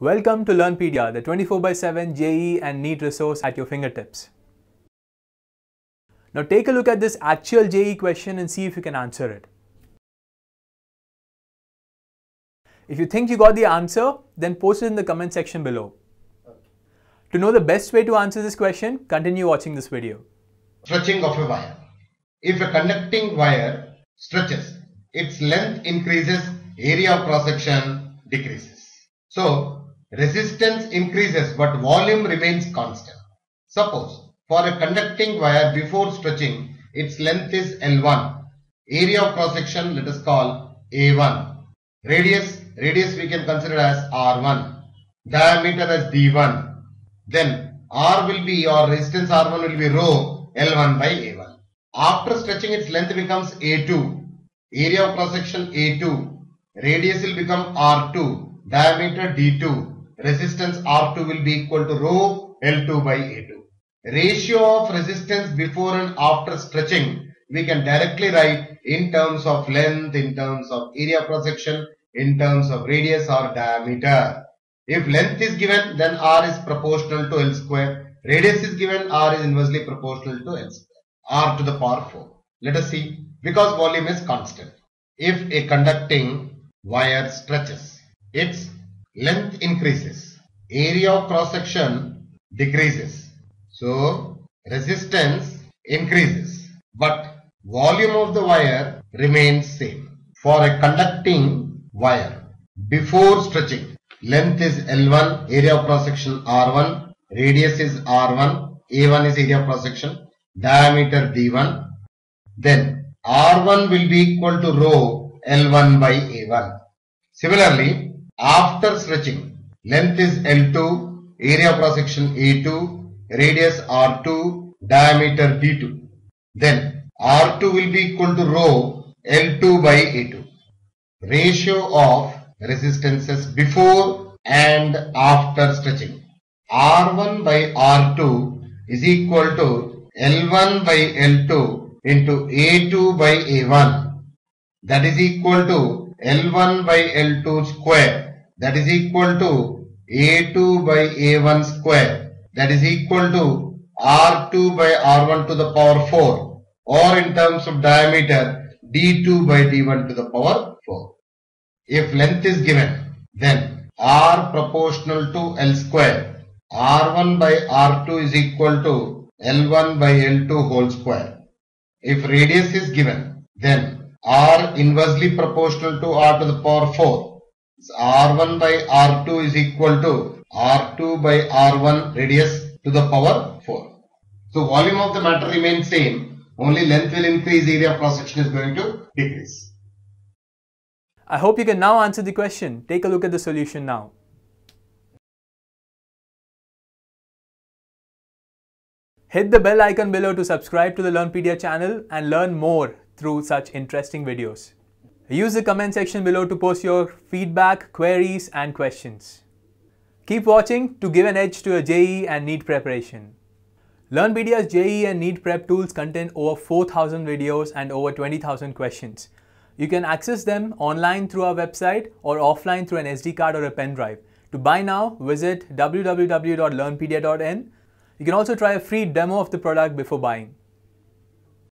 Welcome to Learnpedia, the 24 by 7 JEE and NEET resource at your fingertips. Now take a look at this actual JEE question and see if you can answer it. If you think you got the answer, then post it in the comment section below. To know the best way to answer this question, continue watching this video. Stretching of a wire. If a conducting wire stretches, its length increases, area of cross section decreases. So, resistance increases but volume remains constant. Suppose for a conducting wire before stretching its length is L1. Area of cross section let us call A1. Radius, radius we can consider as R1. Diameter as D1. Then R will be or resistance R1 will be rho L1 by A1. After stretching its length becomes A2. Area of cross section A2. Radius will become R2. Diameter D2 resistance R2 will be equal to rho L2 by A2. Ratio of resistance before and after stretching we can directly write in terms of length, in terms of area cross section, in terms of radius or diameter. If length is given then R is proportional to L square. Radius is given R is inversely proportional to L square. R to the power 4. Let us see because volume is constant. If a conducting wire stretches, its length increases, area of cross section decreases. So resistance increases, but volume of the wire remains same. For a conducting wire, before stretching, length is L1, area of cross section R1, radius is R1, A1 is area of cross section, diameter D1, then R1 will be equal to rho L1 by A1. Similarly, after stretching, length is L2, area of cross section A2, radius R2, diameter D2. Then R2 will be equal to rho L2 by A2. Ratio of resistances before and after stretching. R1 by R2 is equal to L1 by L2 into A2 by A1. That is equal to L1 by L2 square that is equal to a2 by a1 square that is equal to r2 by r1 to the power 4 or in terms of diameter d2 by d1 to the power 4. If length is given then r proportional to l square r1 by r2 is equal to l1 by l2 whole square. If radius is given then r inversely proportional to r to the power 4 R1 by R2 is equal to R2 by R1 radius to the power 4. So volume of the matter remains same. Only length will increase, area of cross section is going to decrease. I hope you can now answer the question. Take a look at the solution now. Hit the bell icon below to subscribe to the Learnpedia channel and learn more through such interesting videos. Use the comment section below to post your feedback, queries and questions. Keep watching to give an edge to your JEE and NEET preparation. Learnpedia's JEE and NEET prep tools contain over 4,000 videos and over 20,000 questions. You can access them online through our website or offline through an SD card or a pen drive. To buy now, visit www.learnpedia.in. You can also try a free demo of the product before buying.